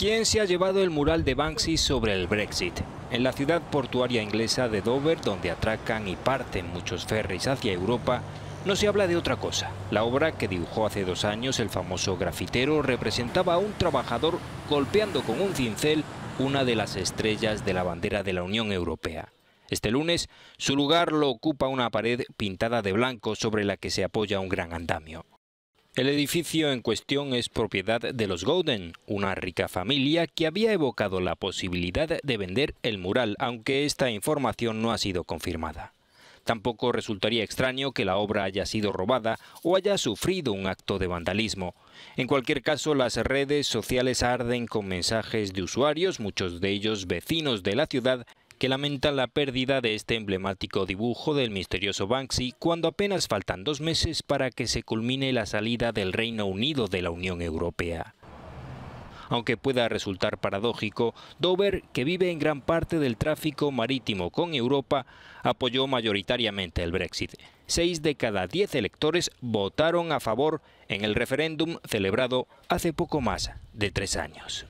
¿Quién se ha llevado el mural de Banksy sobre el Brexit? En la ciudad portuaria inglesa de Dover, donde atracan y parten muchos ferries hacia Europa, no se habla de otra cosa. La obra que dibujó hace dos años el famoso grafitero representaba a un trabajador golpeando con un cincel una de las estrellas de la bandera de la Unión Europea. Este lunes, su lugar lo ocupa una pared pintada de blanco sobre la que se apoya un gran andamio. El edificio en cuestión es propiedad de los Golden, una rica familia que había evocado la posibilidad de vender el mural, aunque esta información no ha sido confirmada. Tampoco resultaría extraño que la obra haya sido robada o haya sufrido un acto de vandalismo. En cualquier caso, las redes sociales arden con mensajes de usuarios, muchos de ellos vecinos de la ciudad, que lamentan la pérdida de este emblemático dibujo del misterioso Banksy cuando apenas faltan dos meses para que se culmine la salida del Reino Unido de la Unión Europea. Aunque pueda resultar paradójico, Dover, que vive en gran parte del tráfico marítimo con Europa, apoyó mayoritariamente el Brexit. Seis de cada diez electores votaron a favor en el referéndum celebrado hace poco más de tres años.